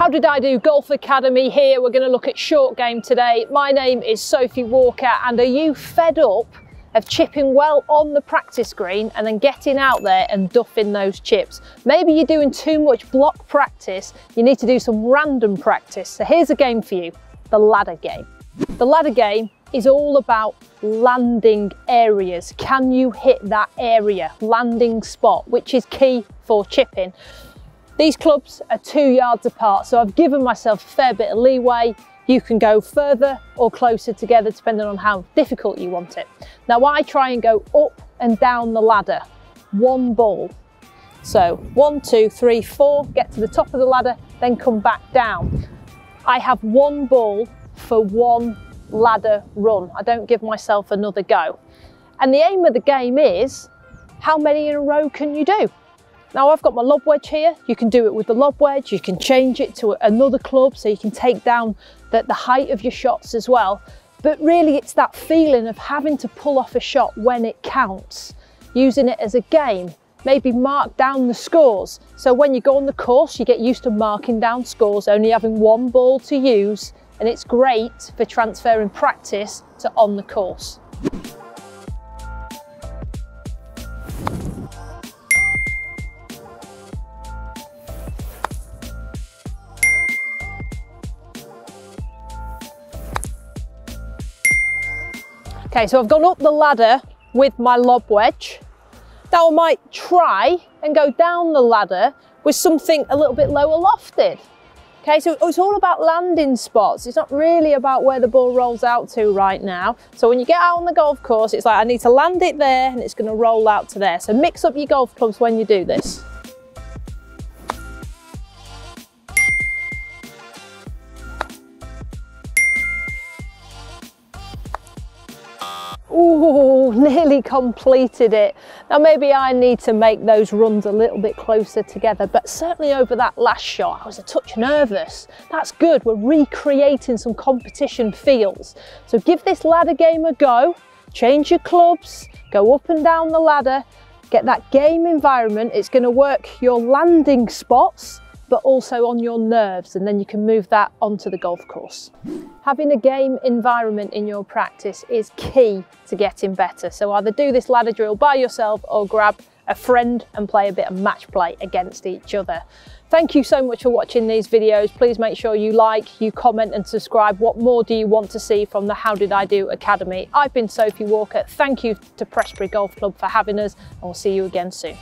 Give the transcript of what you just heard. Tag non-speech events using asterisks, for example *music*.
How did I do Golf Academy here? We're going to look at short game today. My name is Sophie Walker and are you fed up of chipping well on the practice green and then getting out there and duffing those chips? Maybe you're doing too much block practice. You need to do some random practice. So here's a game for you, the ladder game. The ladder game is all about landing areas. Can you hit that area, landing spot, which is key for chipping. These clubs are two yards apart, so I've given myself a fair bit of leeway. You can go further or closer together depending on how difficult you want it. Now I try and go up and down the ladder, one ball. So one, two, three, four, get to the top of the ladder, then come back down. I have one ball for one ladder run. I don't give myself another go. And the aim of the game is, how many in a row can you do? Now I've got my lob wedge here. You can do it with the lob wedge. You can change it to another club so you can take down the, the height of your shots as well. But really it's that feeling of having to pull off a shot when it counts, using it as a game. Maybe mark down the scores. So when you go on the course, you get used to marking down scores, only having one ball to use. And it's great for transferring practice to on the course. Okay, so I've gone up the ladder with my lob wedge. Now I might try and go down the ladder with something a little bit lower lofted. Okay, so it's all about landing spots. It's not really about where the ball rolls out to right now. So when you get out on the golf course, it's like I need to land it there and it's gonna roll out to there. So mix up your golf clubs when you do this. Ooh, *laughs* nearly completed it. Now maybe I need to make those runs a little bit closer together, but certainly over that last shot, I was a touch nervous. That's good, we're recreating some competition feels. So give this ladder game a go, change your clubs, go up and down the ladder, get that game environment. It's gonna work your landing spots but also on your nerves and then you can move that onto the golf course. Having a game environment in your practice is key to getting better. So either do this ladder drill by yourself or grab a friend and play a bit of match play against each other. Thank you so much for watching these videos. Please make sure you like, you comment and subscribe. What more do you want to see from the How Did I Do Academy? I've been Sophie Walker. Thank you to Prestbury Golf Club for having us and we'll see you again soon.